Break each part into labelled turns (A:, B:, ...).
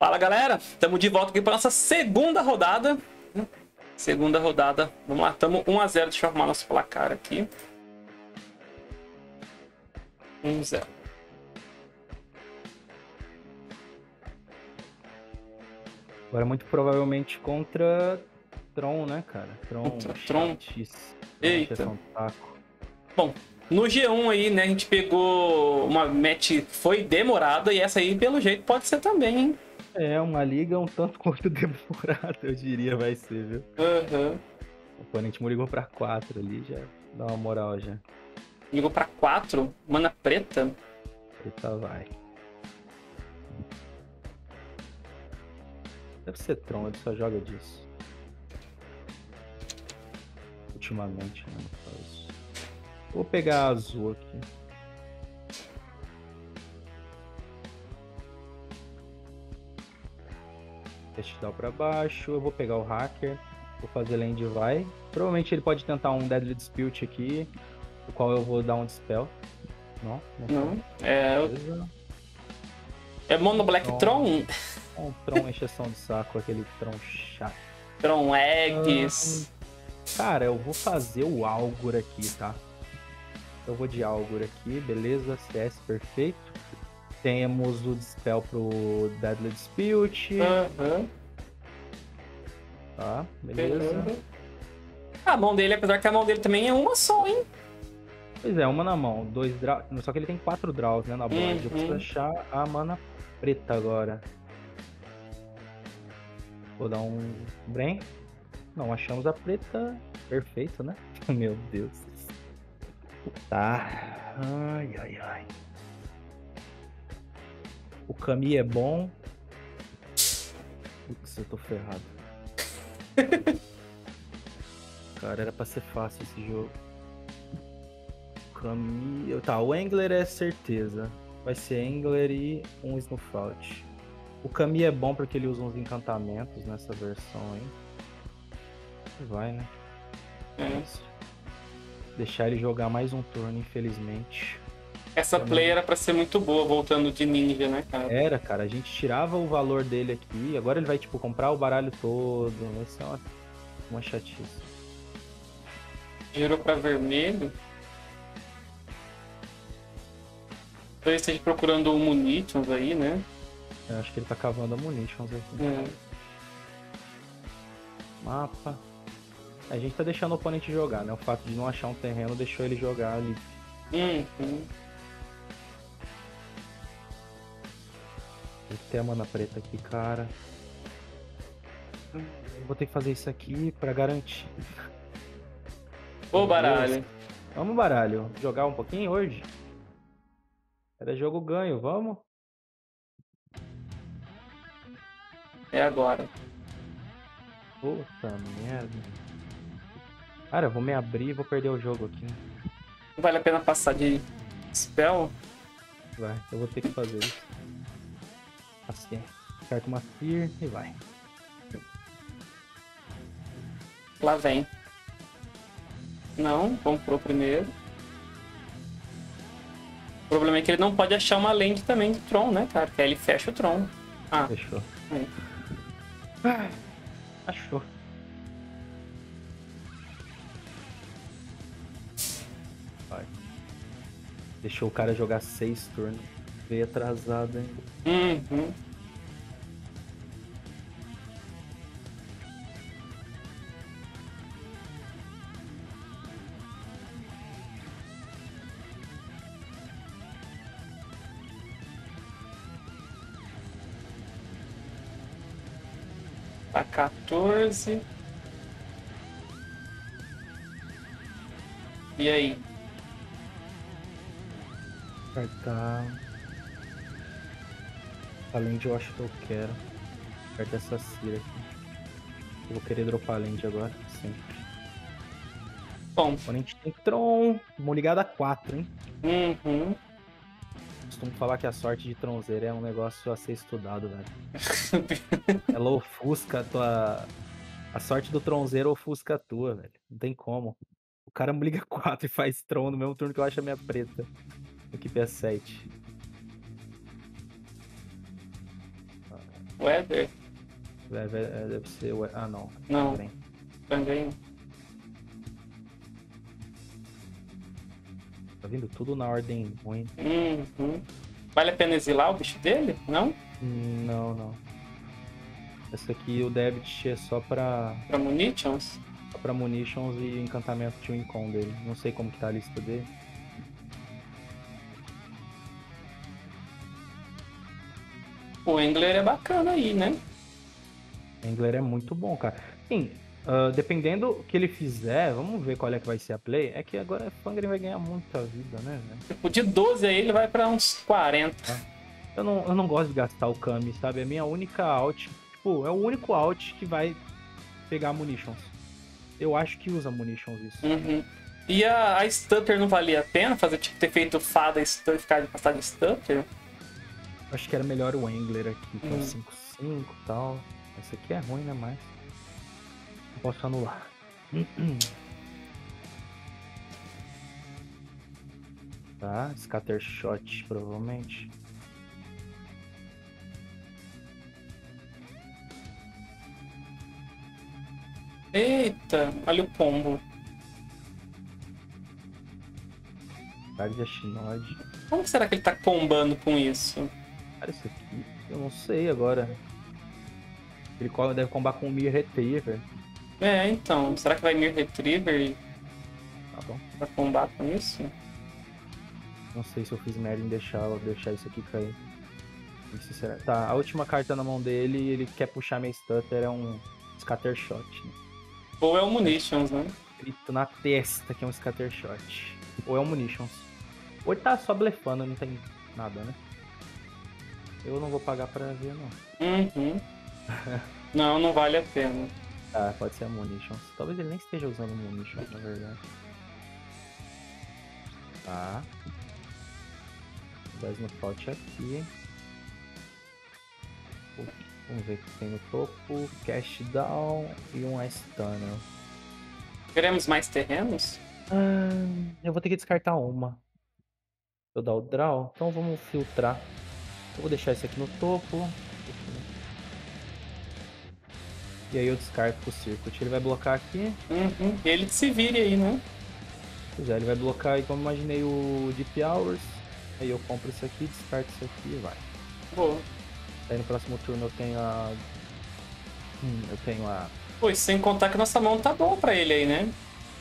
A: Fala galera, estamos de volta aqui para nossa segunda rodada. Segunda rodada, vamos lá, estamos 1x0. Deixa eu arrumar nosso placar aqui. 1x0.
B: Agora muito provavelmente contra Tron, né, cara? Tron,
A: Contra Tron. Eita. Bom, no G1 aí, né, a gente pegou uma match que foi demorada e essa aí, pelo jeito, pode ser também, hein?
B: É, uma liga um tanto quanto demorada, eu diria, vai ser, viu?
A: Aham.
B: O oponente me ligou pra 4 ali, já dá uma moral já.
A: Ligou pra 4, mana preta.
B: Eita, vai. Deve ser Tron, ele só joga disso. Ultimamente, né. Vou pegar a azul aqui. Festival pra baixo, eu vou pegar o hacker, vou fazer land vai. Provavelmente ele pode tentar um Deadly Dispute aqui, o qual eu vou dar um dispel. Não, não,
A: Não. É,
B: Beleza.
A: é Mono Black
B: Tron.
A: Tron.
B: Um Tron encheção de saco, aquele Tron chato.
A: Tron Eggs.
B: Cara, eu vou fazer o Algor aqui, tá? Eu vou de Algor aqui, beleza? CS perfeito. Temos o Dispel pro Deadly Dispute,
A: Aham.
B: tá? Beleza.
A: Beleza. A mão dele, apesar que a mão dele também é uma só, hein?
B: Pois é, uma na mão, dois draws. Só que ele tem quatro draws, né, na board. Eu
A: Uhum.
B: preciso achar a mana preta agora. Vou dar um Bren. Não, achamos a preta. Perfeito, né? Meu Deus. Tá. Ai, ai, ai. O Kami é bom. Putz, eu tô ferrado. Cara, era pra ser fácil esse jogo. Kami... Tá, o Angler é certeza. Vai ser Angler e um Snowflout. O Kami é bom porque ele usa uns encantamentos nessa versão aí. Vai, né?
A: É.
B: Deixar ele jogar mais um turno, infelizmente.
A: Essa play era pra ser muito boa, voltando de ninja, né, cara?
B: Era, cara, a gente tirava o valor dele aqui, agora ele vai, tipo, comprar o baralho todo. Vai ser uma, uma chatice.
A: Girou pra vermelho. Talvez esteja procurando o Munitions aí, né?
B: Eu acho que ele tá cavando a munitions aqui.
A: É.
B: Mapa. A gente tá deixando o oponente jogar, né? O fato de não achar um terreno deixou ele jogar ali.
A: Uhum.
B: Tem a mana preta aqui, cara. Eu vou ter que fazer isso aqui pra garantir.
A: Ô, baralho.
B: Vamos, baralho. Jogar um pouquinho hoje? Era jogo ganho, vamos?
A: É agora.
B: Puta merda. Cara, eu vou me abrir e vou perder o jogo aqui.
A: Não vale a pena passar de spell?
B: Vai, eu vou ter que fazer isso. Assim, acerta uma fear e vai.
A: Lá vem. Não, comprou primeiro. O problema é que ele não pode achar uma land também de Tron, né, cara? Que aí ele fecha o Tron. Ah,
B: Fechou. Ah, achou. Vai. Deixou o cara jogar seis turnos. Veio atrasado ainda.
A: Uhum. Tá 14. E aí?
B: Apertar. Além de eu acho que eu quero. Aperta essa Cira aqui. Eu vou querer dropar a lente agora, sempre.
A: Bom,
B: O oponente tem Tron. Vamos ligar a 4, hein?
A: uhum.
B: Costumo falar que a sorte de tronzeira é um negócio a ser estudado, velho. Ela ofusca a tua. A sorte do tronzeiro ofusca a tua, velho. Não tem como. O cara me liga 4 e faz tron no mesmo turno que eu acho a minha preta. Equipe é 7.
A: Weather?
B: Deve, é, deve ser o. Ah, não.
A: Não.
B: Trem.
A: Também.
B: Tá vindo tudo na ordem ruim.
A: Uhum. Vale a pena exilar o bicho dele? Não?
B: Não, não. Essa aqui, o debit é só pra,
A: Pra munitions?
B: só pra munitions e encantamento de Wincon dele. Não sei como que tá a lista dele.
A: O Engler é bacana aí, né?
B: Angler é muito bom, cara. Sim, ah, dependendo do que ele fizer, vamos ver qual é que vai ser a play. É que agora Fangren vai ganhar muita vida, né?
A: Tipo, de 12 aí ele vai pra uns 40.
B: Eu não, eu não gosto de gastar o Kami, sabe? É a minha única out. Tipo, é o único out que vai pegar munitions. Eu acho que usa munitions isso.
A: Uhum. E a, a Stutter não valia a pena fazer, tipo, ter feito fada e ficar de passar de Stutter?
B: Acho que era melhor o Angler aqui, que é
A: Hum.
B: 5-5 e tal. Esse aqui é ruim, né? Mas. Posso anular. Tá, Scattershot, provavelmente.
A: Eita, olha o combo.
B: Guardia Shinod.
A: Como será que ele tá combando com isso?
B: Cara, isso aqui, eu não sei agora. Ele deve combar com o Mir Retriever.
A: É, então, será que vai Mir Retriever
B: Tá bom.
A: pra combar com isso?
B: Não sei se eu fiz merda em deixar, deixar isso aqui cair. Isso será... Tá, a última carta na mão dele, ele quer puxar minha stutter, é um Scattershot. Né?
A: Ou é o Munitions, né?
B: Escrito na testa que é um Scattershot. Ou é um Munitions. Ou ele tá só blefando, não tem nada, né? Eu não vou pagar pra ver, não.
A: Uhum. Não, não vale a pena.
B: Tá, pode ser a Munitions. Talvez ele nem esteja usando Munitions, na verdade. Tá. Dois no pote aqui. Vamos ver o que tem no topo. Cash down e um Ice Tunnel.
A: Queremos mais terrenos?
B: Ah, eu vou ter que descartar uma. Eu dar o draw, então vamos filtrar. Eu vou deixar esse aqui no topo. E aí eu descarto pro circuit. Ele vai blocar aqui.
A: Uhum. E ele que se vire aí, né?
B: Pois é, ele vai blocar aí como eu imaginei o Deep Hours. Aí eu compro isso aqui, descarto isso aqui e vai.
A: Boa.
B: Aí no próximo turno eu tenho a. Hum, eu tenho a.
A: Pois, sem contar que nossa mão tá boa pra ele aí, né?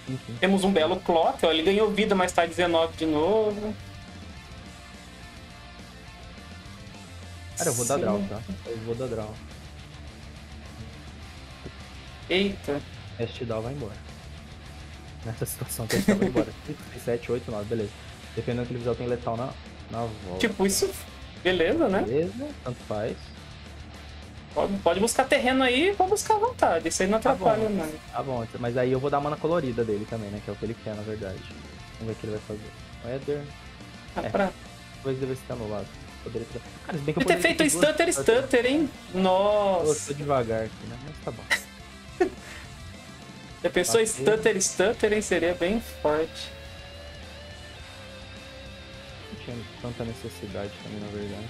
B: Enfim.
A: Temos um belo clock, ó. Ele ganhou vida, mas tá 19 de novo.
B: Cara, eu vou dar draw, tá? Eu vou dar draw.
A: Eita.
B: Este down vai embora. Nessa situação, teste down vai embora. 7, 8, 9, beleza. Dependendo do que ele fizer, tenho letal na, na volta.
A: Tipo, isso. Beleza, né?
B: Beleza, tanto faz.
A: Pode, pode buscar terreno aí, vou buscar à vontade. Isso aí não
B: Tá
A: atrapalha,
B: bom.
A: não.
B: Tá bom, mas aí eu vou dar a mana colorida dele também, né? Que é o que ele quer, na verdade. Vamos ver o que ele vai fazer. Weather.
A: Ah,
B: É.
A: pra...
B: Depois deve estar anulado. Poderia ter... Cara, se bem que eu
A: ter feito
B: ter duas
A: stutter, stutter, hein?
B: Eu
A: Nossa.
B: tô devagar aqui, né? Mas tá bom.
A: Já pensou
B: Bater.
A: stutter, stutter, hein? Seria bem forte.
B: Não tinha tanta necessidade também, na verdade.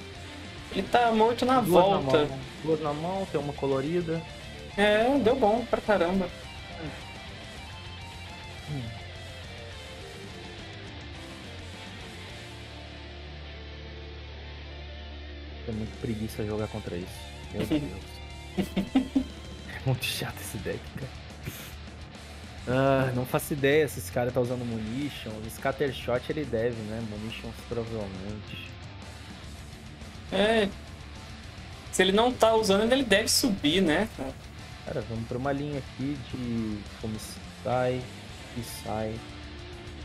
A: Ele tá morto na
B: Duas
A: volta.
B: na mão, duas na mão, tem uma colorida.
A: É, deu bom pra caramba.
B: É muito preguiça jogar contra isso. Meu Deus. é muito chato esse deck, cara. Ah, não faço ideia se esse cara tá usando munitions. Scattershot ele deve, né? Munitions provavelmente.
A: É. Se ele não tá usando, ele deve subir, né?
B: Cara, vamos pra uma linha aqui de como sai sai.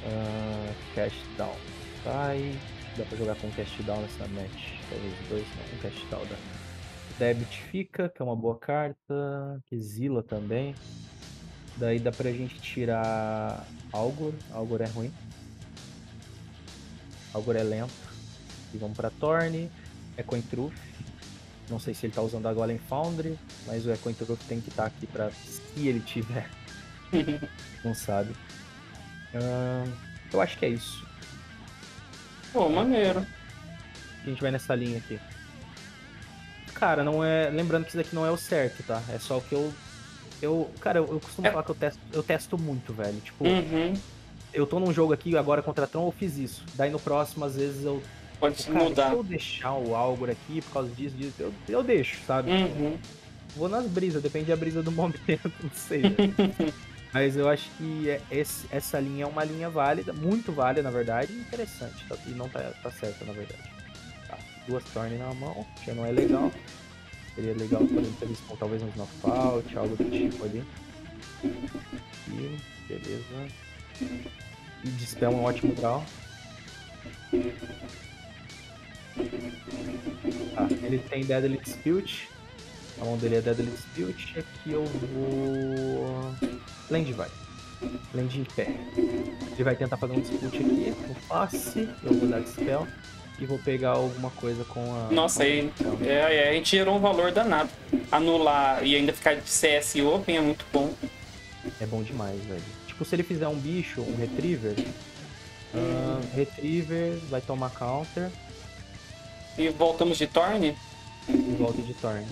B: Ah, cash down. Sai. Dá pra jogar com cash down nessa match. Talvez dois, não. Um cash down dá. Debit fica, que é uma boa carta. Exila também. Daí dá pra gente tirar Algor. Algor é ruim. Algor é lento. E vamos pra Torne. Echoing Truth. Não sei se ele tá usando a Golem Foundry, mas o Truth tem que estar aqui pra se ele tiver. Não sabe. Ahn, eu acho que é isso.
A: Pô, maneiro.
B: A gente vai nessa linha aqui. cara, não é. Lembrando que isso daqui não é o certo, tá? É só o que eu. Eu. Cara, eu, eu costumo
A: É.
B: falar que eu testo, eu testo muito, velho. Tipo,
A: Uhum.
B: eu tô num jogo aqui agora contra Tron, eu fiz isso. Daí no próximo, às vezes, eu.
A: Pode
B: Cara,
A: mudar.
B: se eu deixar o Algor aqui por causa disso, disso, eu, eu deixo, sabe?
A: Uhum.
B: Vou nas brisas, depende da brisa do momento, não sei. Mas eu acho que é- esse- essa linha é uma linha válida, muito válida, na verdade, e interessante. Tá? E não tá, tá certa, na verdade. Tá, duas Torne na mão, já não é legal. Seria legal ter com talvez uns knockout, algo do tipo ali. E beleza. E Dispel é um ótimo draw. Tá, ele tem Deadly Dispute. A mão dele é Deadly Dispute. Aqui eu vou. Land vai. Land em pé. Ele vai tentar fazer um dispute aqui no passe. Eu vou dar Dispel. E vou pegar alguma coisa com a.
A: Nossa, aí é, é, a gente gerou um valor danado. Anular e ainda ficar de CS Open é muito bom.
B: É bom demais, velho. Tipo, se ele fizer um bicho, um Retriever. ah, retriever vai tomar counter
A: E voltamos de Torne.
B: e volta de turn.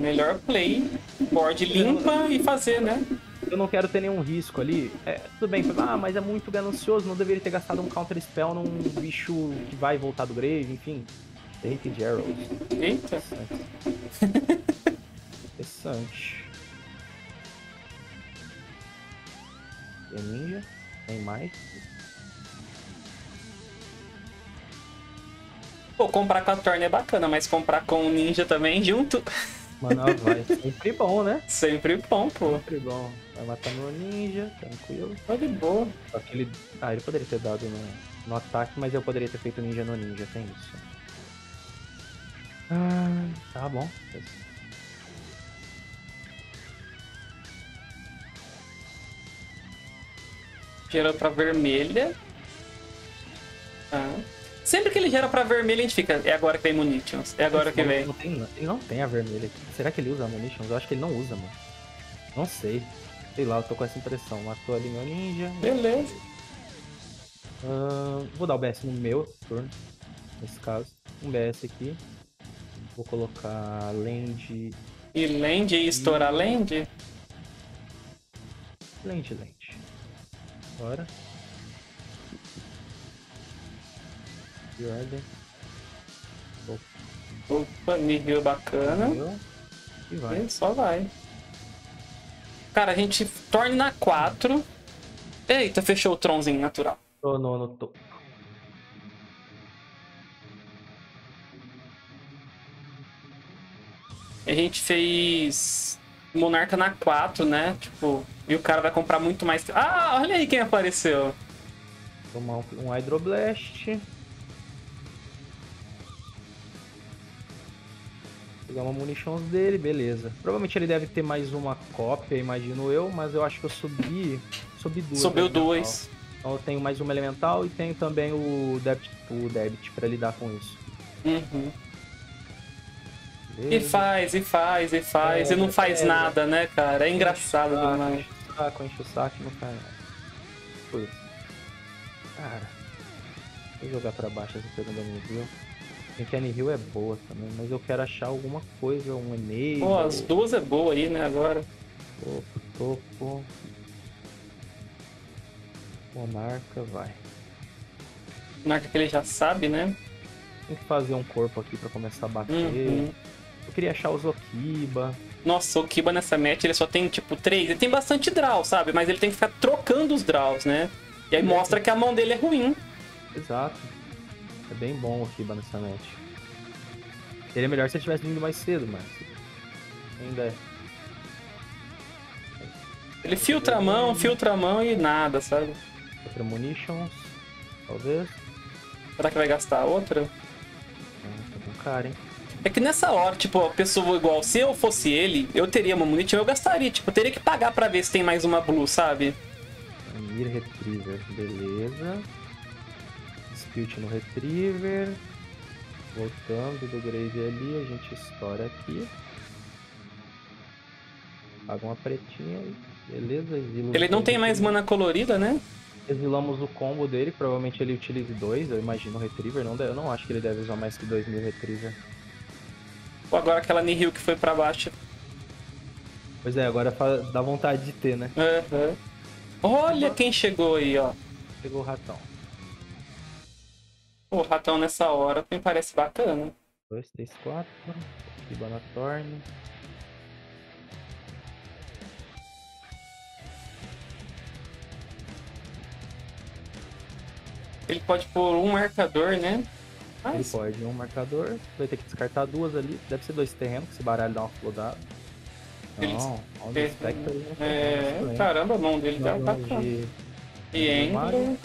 A: Melhor play, board limpa e fazer, né?
B: Eu não quero ter nenhum risco ali. É, tudo bem, ah, mas é muito ganancioso, não deveria ter gastado um counter spell num bicho que vai voltar do grave, enfim. Take Arrows.
A: Eita.
B: Interessante. Interessante. Tem ninja, tem mais.
A: Pô, comprar com a Torne é bacana, mas comprar com o Ninja também junto,
B: Mano, vai. Sempre bom, né?
A: sempre bom, pô.
B: Sempre bom. Vai matar meu ninja, tranquilo.
A: Tá de boa.
B: Só que ele. Ah, ele poderia ter dado no, no ataque, mas eu poderia ter feito ninja no ninja, tem isso. Ah, tá bom.
A: Gerou pra vermelha. Ah. Sempre que ele gera pra vermelha, a gente fica. É agora que vem Munitions. É agora que vem.
B: Não tem, ele não tem a vermelha aqui. Será que ele usa a munitions? Eu acho que ele não usa, mano. Não sei. Sei lá, eu tô com essa impressão. Matou ali meu ninja.
A: Beleza.
B: Ah, vou dar o BS no meu turno. Nesse caso. Um BS aqui. Vou colocar land.
A: E land e estourar land?
B: Land, land. Bora. De ordem.
A: Opa, nível bacana.
B: E vai.
A: E só vai. Cara, a gente torna na 4. Eita, fechou o tronzinho natural.
B: Tô no, no topo.
A: A gente fez Monarca na 4, né? Tipo, e o cara vai comprar muito mais. Ah, olha aí quem apareceu.
B: Tomar um, um Hydroblast. Pegar uma munitions dele, beleza. Provavelmente ele deve ter mais uma cópia, imagino eu, mas eu acho que eu subi. Subi duas.
A: Subiu dois.
B: Então eu tenho mais uma elemental e tenho também o debit, o debit pra lidar com isso.
A: Uhum. E faz, e faz, e faz,
B: É,
A: e não faz
B: é.
A: nada, né, cara? É engraçado
B: Enche saco,
A: demais.
B: Enche o saco, enche o saco e não faz nada. Putz. Cara, vou jogar pra baixo essa segunda nível. Kenny Hill é boa também, mas eu quero achar alguma coisa, um e-mail.
A: Pô, as duas é boa aí, né, agora.
B: Topo, topo. Monarca, vai.
A: Marca que ele já sabe, né?
B: Tem que fazer um corpo aqui pra começar a bater.
A: Uhum.
B: Eu queria achar o Zokiba.
A: Nossa, o Kiba nessa match ele só tem tipo três. Ele tem bastante draw, sabe? Mas ele tem que ficar trocando os draws, né? E aí
B: É.
A: mostra que a mão dele é ruim.
B: Exato. É bem bom o Kiba. Seria melhor se ele tivesse vindo mais cedo, mas. Ainda é.
A: Ele filtra a mão, filtra a mão e nada, sabe?
B: Outra munitions. Talvez.
A: Será que vai gastar outra?
B: Ah, tá com cara, hein?
A: É que nessa hora, tipo, a pessoa igual, se eu fosse ele, eu teria uma munition, eu gastaria. Tipo, eu teria que pagar pra ver se tem mais uma blue, sabe?
B: Mir Retriever, beleza. Dispute no Retriever. Voltando do Grave ali, a gente estoura aqui. Paga uma pretinha, beleza.
A: Ele não tem mais mana colorida, né?
B: Revilamos o combo dele, provavelmente ele utilize dois, eu imagino o Retriever. Não, eu não acho que ele deve usar mais que dois mil Retriever.
A: Pô, agora aquela Nihil que foi pra baixo.
B: Pois é, agora dá vontade de ter, né?
A: Aham. Olha quem chegou aí, ó.
B: Pegou o ratão.
A: O ratão nessa hora me parece bacana.
B: 2, 3, 4. Ibana Torne.
A: Ele pode pôr um marcador, né?
B: Ele
A: Mas,
B: pode um marcador. Vai ter que descartar duas ali. Deve ser dois terrenos, que esse baralho dá uma flodada.
A: Ele-
B: Não, Spectre. ele não tem
A: é,
B: né?
A: caramba, a mão dele tá
B: vamos
A: bacana.
B: de-
A: E
B: Mario.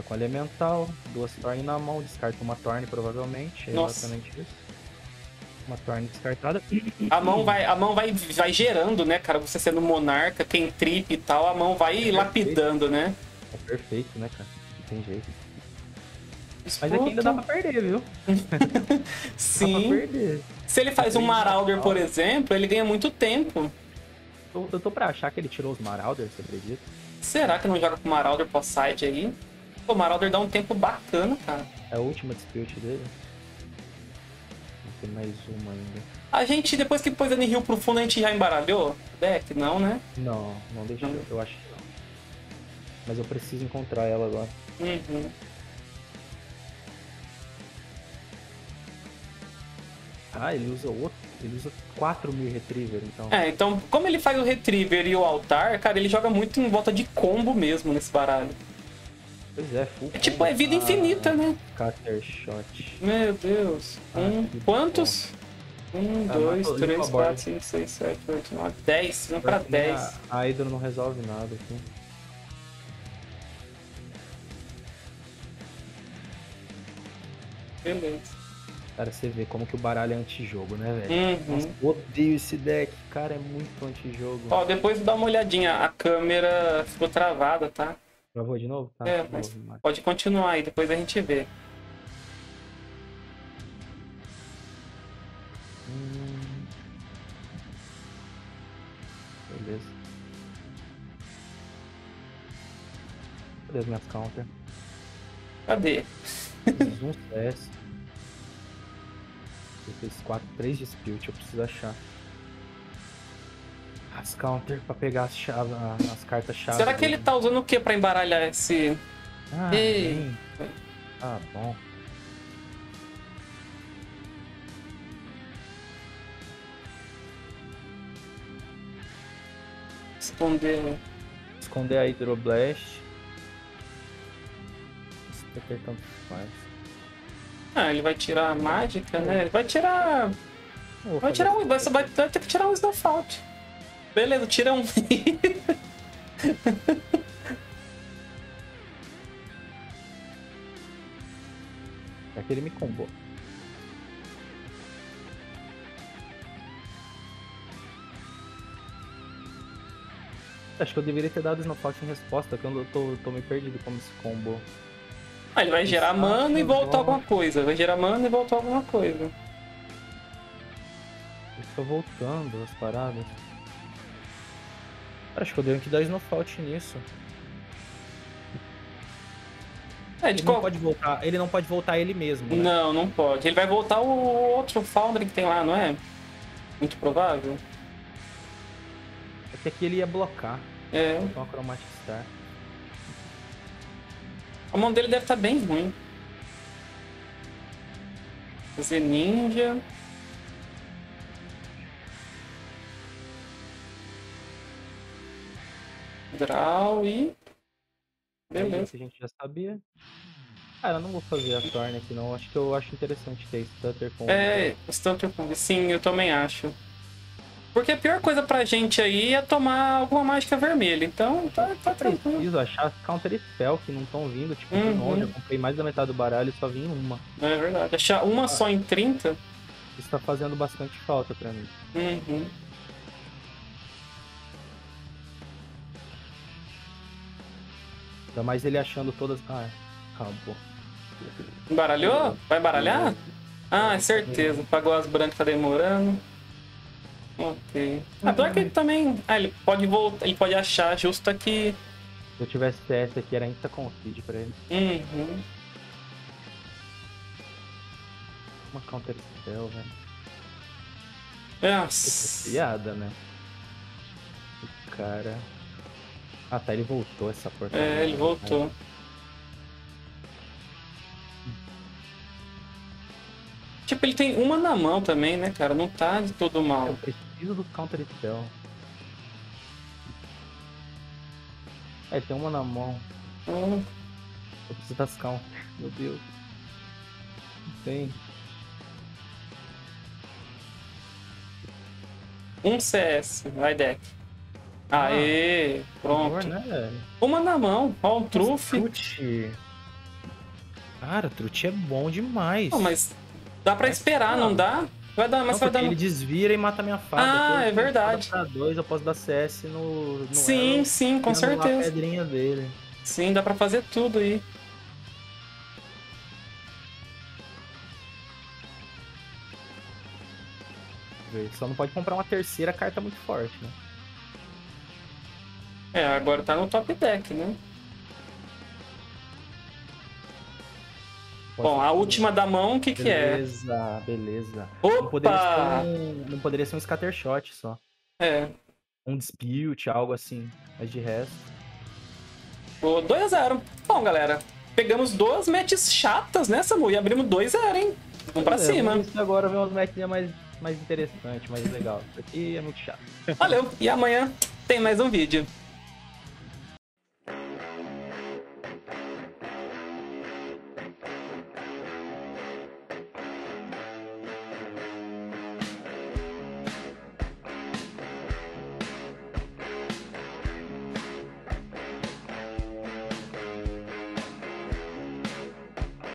B: Passa com elemental, duas Torne na mão, descarta uma Torne provavelmente. É
A: Nossa.
B: exatamente isso. Uma Torne descartada.
A: A mão vai, a mão vai, vai gerando, né, cara? Você sendo monarca, quem trip e tal, a mão vai lapidando, né?
B: É perfeito, né, cara? Não tem jeito. Mas aqui ainda dá pra perder, viu? Dá pra
A: Sim.
B: perder.
A: Se ele faz um Marauder, por exemplo, ele ganha muito tempo.
B: Eu, eu tô pra achar que ele tirou os Marauder, você acredita?
A: Será que não joga com Marauder pós-side aí? Pô, Marauder dá um tempo bacana, cara.
B: É a última dispute dele. Não tem mais uma ainda.
A: A gente, depois que pôs a Nihil pro fundo, a gente já embaralhou? Deck, não, né?
B: Não, não deixou.
A: Não.
B: Eu acho que não. Mas eu preciso encontrar ela agora.
A: Uhum.
B: Ah, ele usa outro. Ele usa 4 mil Retriever, então.
A: É, então, como ele faz o Retriever e o Altar, cara, ele joga muito em volta de combo mesmo nesse baralho.
B: Pois é, full
A: É tipo, é vida infinita, né?
B: Scatter Shot.
A: Meu Deus.
B: Ah,
A: Um, quantos? Um,
B: Ah,
A: dois,
B: matou-
A: três, quatro, cinco, seis, sete, oito, nove, dez. Vamos pra dez.
B: A, a Hydro não resolve nada aqui.
A: Beleza.
B: Cara, você vê como que o baralho é antijogo, né, velho?
A: Uhum.
B: Nossa, odeio esse deck. Cara, é muito antijogo.
A: Ó, depois dá uma olhadinha. A câmera ficou travada, tá?
B: Travou de novo? Tá.
A: É, mas-. Pode continuar aí, depois a gente vê.
B: Hum. Beleza. Cadê as minhas counter?
A: Cadê?
B: Fiz um CS. Eu fiz 4, 3 dispute, eu preciso achar. As counter pra pegar as, chave, as cartas chave.
A: Será que ele tá usando o que pra embaralhar esse.
B: Ah,
A: Ei.
B: Ah, bom.
A: Esconder.
B: Esconder a Hydroblast. Speaker tanto faz.
A: Ah, ele vai tirar a mágica, né? Ele vai tirar.
B: Vou
A: Vai tirar um. Vai, vai ter que tirar um Snowfault. Beleza, tira um.
B: É que ele me combou. Acho que eu deveria ter dado Snowfault em resposta, que eu tô, tô meio perdido como esse combo.
A: Ah, ele vai gerar mana e voltar alguma coisa. Vai gerar mana e voltar alguma coisa.
B: Ele fica voltando as paradas. Acho que eu devo que dar Snowfault nisso.
A: É,
B: Ele não
A: qual...
B: pode voltar, ele não pode voltar ele mesmo. Né?
A: Não, não pode. Ele vai voltar o outro Foundry que tem lá, não é? Muito provável.
B: É que aqui ele ia blocar.
A: É.
B: Então a Chromatic Star.
A: A mão dele deve estar bem ruim. Fazer ninja. Draw e. Beleza.
B: Isso a gente já sabia. Cara, eu não vou fazer a Torn aqui não. Acho que eu acho interessante ter Stutter com.
A: É, Stunter Kung. Sim, eu também acho. Porque a pior coisa pra gente aí é tomar alguma mágica vermelha. Então tá, tá tranquilo.
B: Preciso achar counter spell que não estão vindo. Tipo,
A: Uhum.
B: Eu comprei mais da metade do baralho e só vim uma.
A: É verdade. Achar uma só em 30.
B: Isso tá fazendo bastante falta pra mim.
A: Uhum.
B: Ainda mais ele achando todas. Ah, acabou.
A: Embaralhou? Vai embaralhar? Ah, é certeza. Pagou as brancas, tá demorando. Ok. Ah, pior que ele também. Ah, ele pode voltar. Ele pode achar justo aqui.
B: Se eu tivesse CS aqui, era insta concede pra ele.
A: Uhum.
B: Uma counter spell, velho.
A: Nossa.
B: Piada, né? O cara. Ah tá, ele voltou essa porcaria.
A: É, ele voltou. Tipo, ele tem uma na mão também, né, cara? Não tá de todo mal.
B: Eu preciso do counter spell. É, tem uma na mão.
A: Hum,
B: Eu preciso das counters. Meu Deus. Não tem.
A: Um CS, vai deck. Aê,
B: Horror,
A: pronto.
B: né, velho?
A: Uma na mão, ó, um trufe.
B: Cara, Trute é bom demais.
A: Não, mas dá pra esperar, não dá? Vai dar, mas
B: Não,
A: vai dar.
B: ele desvira e mata minha fada.
A: Ah, é verdade.
B: Pra dois, eu posso dar CS no. no
A: Sim,
B: elo,
A: sim, com
B: lá a
A: certeza.
B: pedrinha dele.
A: Sim, dá pra fazer tudo aí.
B: Só não pode comprar uma terceira carta muito forte, né?
A: É, agora tá no top deck, né?
B: Pode
A: Bom, a última da mão, o que que é?
B: Beleza, beleza. Não poderia,
A: Opa!
B: ser um, não poderia ser um scattershot só.
A: É,
B: Um dispute, algo assim. Mas de resto.
A: o 2x0. Bom, galera, pegamos duas matches chatas, né, Samu? E abrimos 2x0, hein? Vamos pra
B: É,
A: cima.
B: agora ver umas matches mais, mais interessantes, mais legal. Isso aqui é muito chato.
A: Valeu, e amanhã tem mais um vídeo.